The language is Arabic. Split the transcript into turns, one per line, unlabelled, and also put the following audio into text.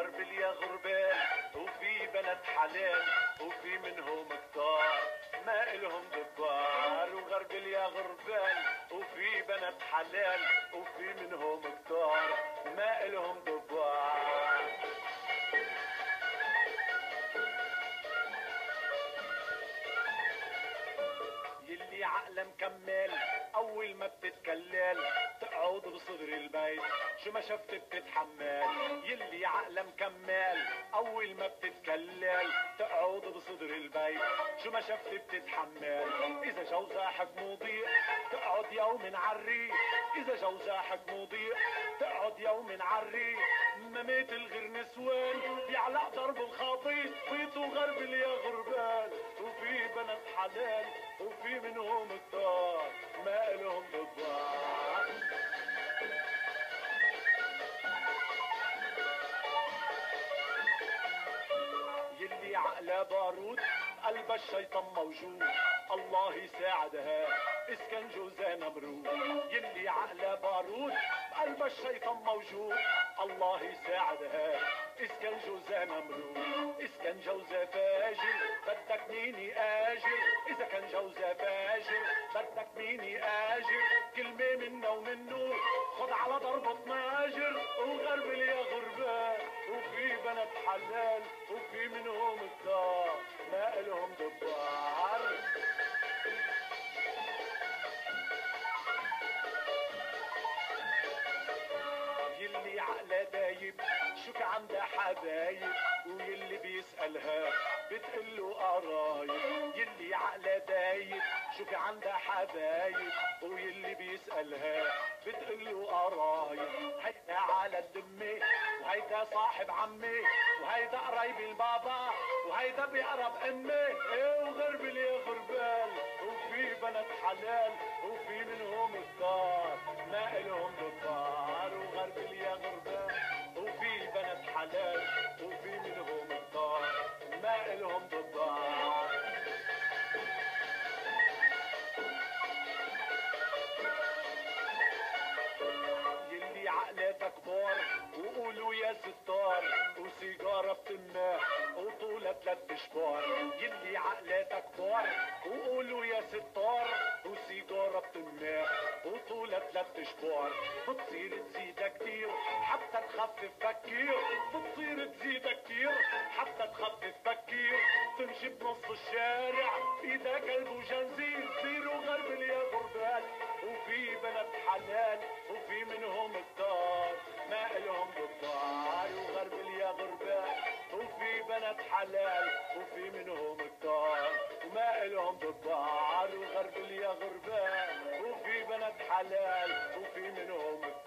وغربل يا غربال وفي بنات حلال وفي منهم كتار. ما إلهم دبار وغربل يا غربال وفي بنات حلال وفي منهم كتار. ما إلهم دبار يلي عقله مكمل أول شو ما شفت بتتحمل. يلي عقله مكمل أول ما بتتكلل تقعد بصدر البيت. شو ما شفت بتتحمل. إذا جوزاحك مضيع تقعد يوم عالريق إذا جوزاحك مضيع تقعد يوم عالريق ما ميت الغير نسوان. بيعلق ضرب الخاطيط بيتو غربل يا غربال وفي بنات حلال. وفي منهم الدار. ما إلهم ضباط بارود قلب الشيطان موجود. الله يساعدها اسكن جوزها نمرود يلي عقله بارود قلب الشيطان موجود. الله يساعدها اسكن جوزها نمرود اسكن جوزها فاجر بدك مين يآجر إذا كان جوزها فاجر بدك مين يآجر كلمة منا ومنه خد على ضربة ماجر بنات حلال وفي منهم الدار. ما إلهم دبار يلي عقله دايب شوك عندها حبايب؟ ويلي بيسألها بتقله قرايب. يلي عقله دايب شوك عندها حبايب؟ ويلي بيسألها بتقله قرايب. هيدا على الدمي وهيدا صاحب عمي وهيدا قرايب البابا وهيدا بيقرب أمي. إيه وغربل يا غربال وفي بنات حلال وفي منهم الدار ما إلهم دبار وغربل يا غربال وفي بنات حلال وفي منهم يا ستار وسيجارة بتماح وطولها تلات شبار يلي عقلاتك بار وقولوا يا ستار وسيجارة بتماح وطولها تلات شبار بتصير تزيدها كتير حتى تخفف بكير بتصير تزيدها كتير حتى تخفف بكير تمشي بنص الشارع ايدها كلب وجنزير تصير وغربل يا غربال وفي بنات حلال وفي منهم الدار. غربال وفي بنات حلال وفي منهم الدار وما إلهم بالدار وغربل يا غربال. وفي بنات حلال وفي منهم إلهم